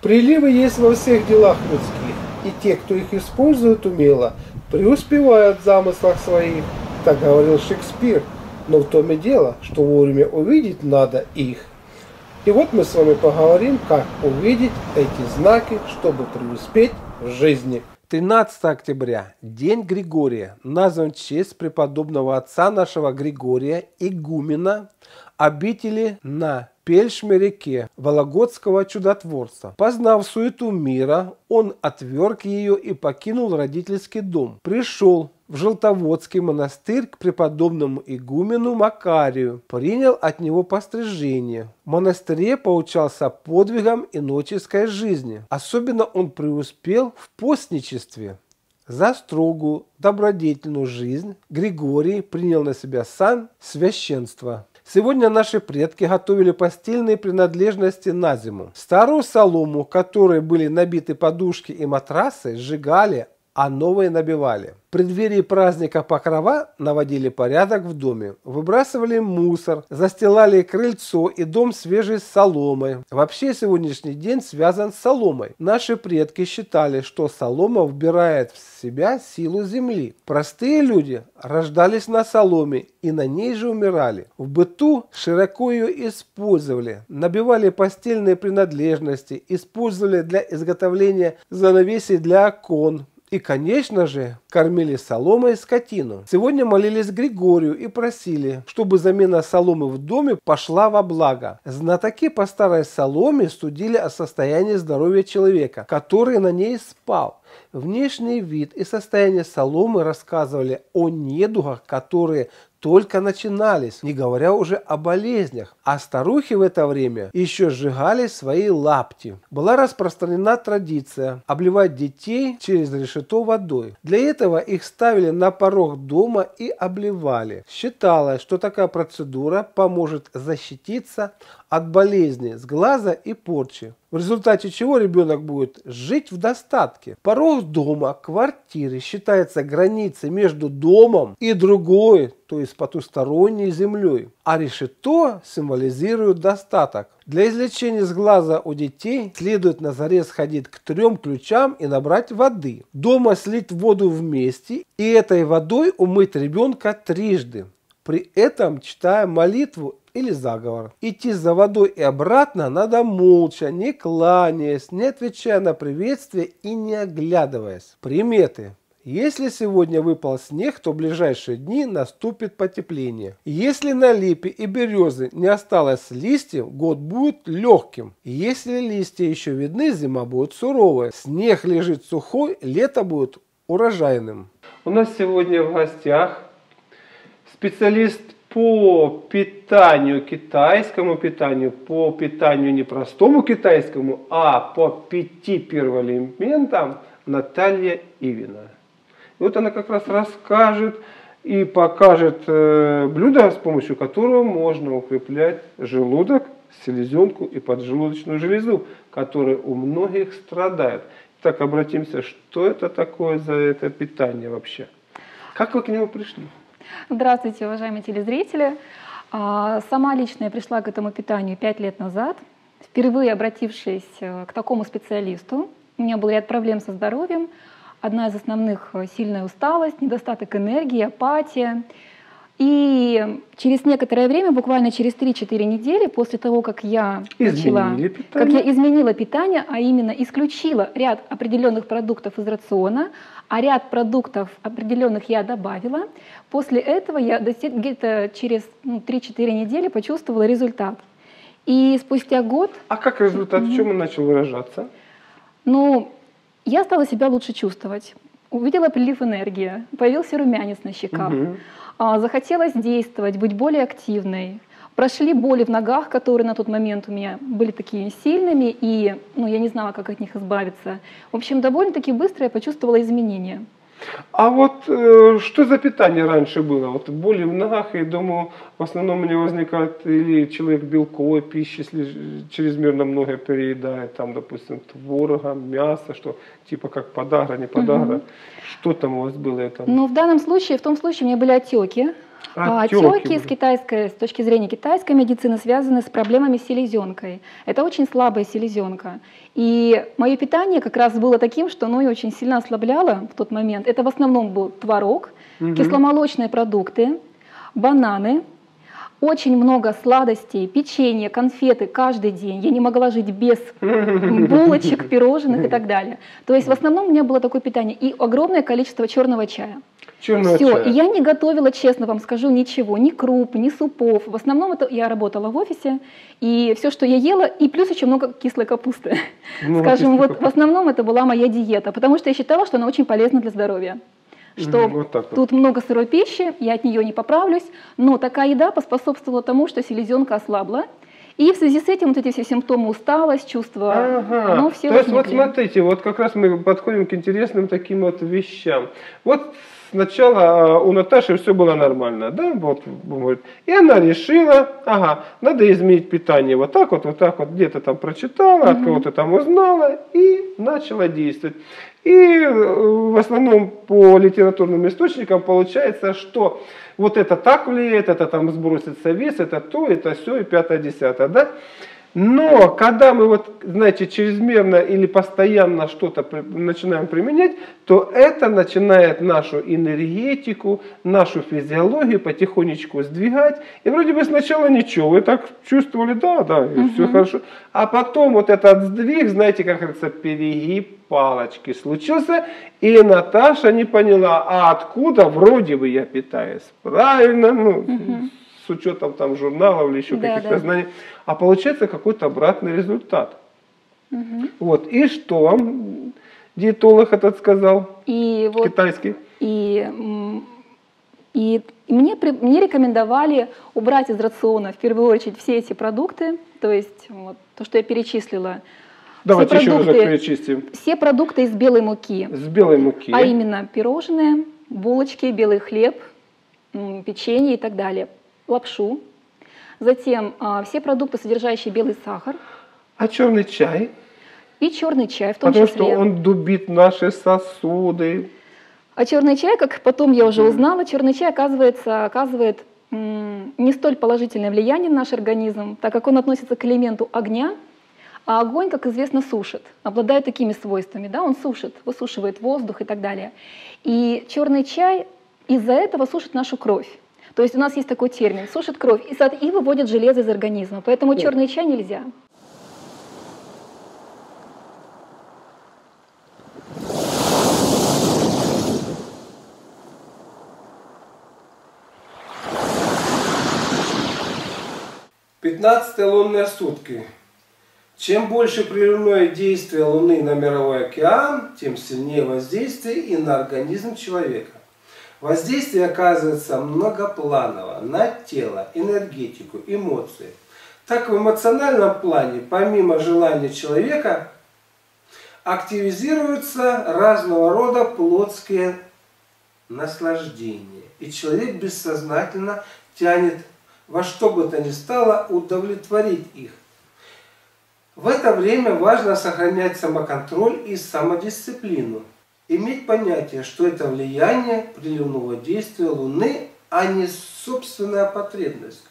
Приливы есть во всех делах людских, и те, кто их использует умело, преуспевают в замыслах своих. Так говорил Шекспир. Но в том и дело, что вовремя увидеть надо их. И вот мы с вами поговорим, как увидеть эти знаки, чтобы преуспеть в жизни. 13 октября, День Григория, назван в честь преподобного отца нашего Григория, игумена, обители на Пельшме-реке Вологодского чудотворца. Познав суету мира, он отверг ее и покинул родительский дом. Пришел в Желтоводский монастырь к преподобному игумену Макарию, принял от него пострижение. В монастыре поучался подвигам иноческой жизни. Особенно он преуспел в постничестве. За строгую, добродетельную жизнь Григорий принял на себя сан священства. Сегодня наши предки готовили постельные принадлежности на зиму. Старую солому, которой были набиты подушки и матрасы, сжигали, а новые набивали. В преддверии праздника Покрова наводили порядок в доме, выбрасывали мусор, застилали крыльцо и дом свежей соломой. Вообще сегодняшний день связан с соломой. Наши предки считали, что солома вбирает в себя силу земли. Простые люди рождались на соломе и на ней же умирали. В быту широко ее использовали, набивали постельные принадлежности, использовали для изготовления занавесей для окон, и, конечно же, кормили соломой скотину. Сегодня молились Григорию и просили, чтобы замена соломы в доме пошла во благо. Знатоки по старой соломе судили о состоянии здоровья человека, который на ней спал. Внешний вид и состояние соломы рассказывали о недугах, которые только начинались, не говоря уже о болезнях. А старухи в это время еще сжигали свои лапти. Была распространена традиция обливать детей через решето водой. Для этого их ставили на порог дома и обливали. Считалось, что такая процедура поможет защититься от болезни с глаза и порчи. В результате чего ребенок будет жить в достатке. Порог дома, квартиры считается границей между домом и другой, то есть потусторонней землей. А решето символизирует достаток. Для излечения с глаза у детей следует на заре сходить к трем ключам и набрать воды. Дома слить воду вместе и этой водой умыть ребенка трижды. При этом читая молитву или заговор. Идти за водой и обратно надо молча, не кланяясь, не отвечая на приветствие и не оглядываясь. Приметы. Если сегодня выпал снег, то в ближайшие дни наступит потепление. Если на липе и березы не осталось листьев, год будет легким. Если листья еще видны, зима будет суровая. Снег лежит сухой, лето будет урожайным. У нас сегодня в гостях специалист по питанию китайскому питанию, по питанию не простому китайскому, а по пяти первоэлементам Наталья Ивина. И вот она как раз расскажет и покажет э, блюдо, с помощью которого можно укреплять желудок, селезенку и поджелудочную железу, которые у многих страдают. Так обратимся, что это такое за это питание вообще? Как вы к нему пришли? Здравствуйте, уважаемые телезрители. А, сама лично я пришла к этому питанию пять лет назад, впервые обратившись э, к такому специалисту. У меня был ряд проблем со здоровьем. Одна из основных э, — сильная усталость, недостаток энергии, апатия — и через некоторое время, буквально через 3-4 недели после того, как я начала, как я изменила питание, а именно исключила ряд определенных продуктов из рациона, а ряд продуктов определенных я добавила, после этого я где-то через ну, 3-4 недели почувствовала результат. И спустя год... А как результат? В чем он начал выражаться? Ну, я стала себя лучше чувствовать. Увидела прилив энергии, появился румянец на щеках. Угу. А, захотелось действовать, быть более активной. Прошли боли в ногах, которые на тот момент у меня были такими сильными, и ну, я не знала, как от них избавиться. В общем, довольно-таки быстро я почувствовала изменения. А вот э, что за питание раньше было? Вот боли в ногах, и думаю, в основном у меня возникает или человек белковой пищи, если чрезмерно много переедает, там, допустим, творога, мясо, что типа как подагра, не подагра. Угу. Что там у вас было это? Ну, в данном случае, в том случае у меня были отеки, А отеки с китайской, с точки зрения китайской медицины связаны с проблемами с селезенкой. Это очень слабая селезенка. И мое питание как раз было таким, что оно ее очень сильно ослабляло в тот момент. Это в основном был творог, угу. кисломолочные продукты, бананы, очень много сладостей, печенье, конфеты каждый день. Я не могла жить без булочек, пирожных и так далее. То есть в основном у меня было такое питание и огромное количество черного чая. Черного Все, чая. и я не готовила, честно вам скажу, ничего, ни круп, ни супов. В основном это я работала в офисе, и все, что я ела, и плюс еще много кислой капусты. Ну, Скажем, вот капусты. в основном это была моя диета, потому что я считала, что она очень полезна для здоровья что вот вот. тут много сырой пищи, я от нее не поправлюсь, но такая еда поспособствовала тому, что селезенка ослабла, и в связи с этим вот эти все симптомы усталость, чувство, ага. ну, все То возникли. есть вот смотрите, вот как раз мы подходим к интересным таким вот вещам. Вот сначала а, у Наташи все было нормально, да, вот, говорит, и она решила, ага, надо изменить питание вот так вот, вот так вот, где-то там прочитала, угу. от кого-то там узнала и начала действовать. И э, в основном по литературным источникам получается, что вот это так влияет, это там сбросится вес, это то, это все, и пятое, десятое, да? Но когда мы вот, знаете, чрезмерно или постоянно что-то начинаем применять, то это начинает нашу энергетику, нашу физиологию потихонечку сдвигать. И вроде бы сначала ничего, вы так чувствовали, да, да, и угу. все хорошо. А потом вот этот сдвиг, знаете, как говорится, перегиб палочки случился, и Наташа не поняла, а откуда вроде бы я питаюсь правильно, ну, угу с учетом там журналов или еще да, каких-то да. знаний, а получается какой-то обратный результат. Угу. Вот, и что вам диетолог этот сказал? И вот, Китайский. И, и мне, мне рекомендовали убрать из рациона в первую очередь все эти продукты, то есть вот, то, что я перечислила. Давайте все продукты, еще раз перечислим. Все продукты из белой муки. С белой муки. А именно пирожные, булочки, белый хлеб, печенье и так далее лапшу, затем а, все продукты, содержащие белый сахар. А черный чай? И черный чай в том Потому числе. Потому что он дубит наши сосуды. А черный чай, как потом я уже узнала, черный чай оказывается, оказывает не столь положительное влияние на наш организм, так как он относится к элементу огня, а огонь, как известно, сушит, обладает такими свойствами, да, он сушит, высушивает воздух и так далее. И черный чай из-за этого сушит нашу кровь. То есть у нас есть такой термин, сушит кровь и, и выводит железо из организма. Поэтому Нет. черный чай нельзя. Пятнадцатые лунные сутки. Чем больше прерывное действие Луны на мировой океан, тем сильнее воздействие и на организм человека. Воздействие оказывается многопланово на тело, энергетику, эмоции. Так в эмоциональном плане, помимо желания человека, активизируются разного рода плотские наслаждения. И человек бессознательно тянет во что бы то ни стало удовлетворить их. В это время важно сохранять самоконтроль и самодисциплину иметь понятие, что это влияние приливного действия Луны, а не собственная потребность.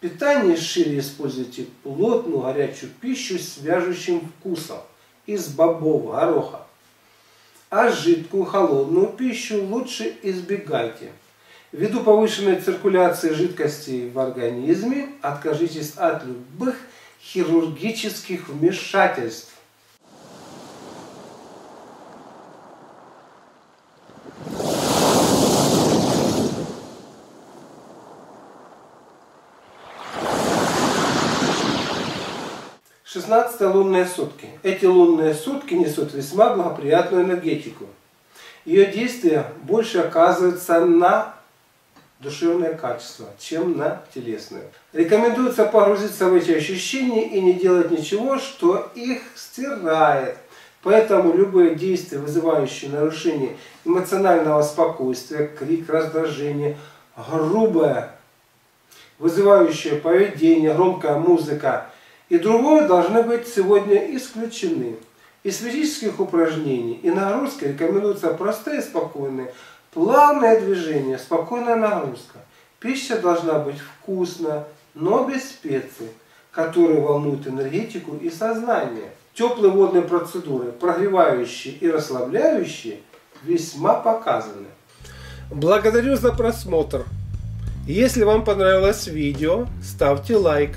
Питание шире используйте плотную горячую пищу с вяжущим вкусом из бобов, гороха. А жидкую холодную пищу лучше избегайте. Ввиду повышенной циркуляции жидкостей в организме откажитесь от любых хирургических вмешательств 16 лунные сутки. Эти лунные сутки несут весьма благоприятную энергетику. Ее действие больше оказывается на душевное качество, чем на телесное. Рекомендуется погрузиться в эти ощущения и не делать ничего, что их стирает. Поэтому любые действия, вызывающие нарушение эмоционального спокойствия, крик, раздражение, грубое, вызывающее поведение, громкая музыка – и другое должны быть сегодня исключены. Из физических упражнений и нагрузки рекомендуются простые, спокойные, плавное движение, спокойная нагрузка. Пища должна быть вкусная, но без специй, которые волнуют энергетику и сознание. Теплые водные процедуры, прогревающие и расслабляющие, весьма показаны. Благодарю за просмотр. Если вам понравилось видео, ставьте лайк,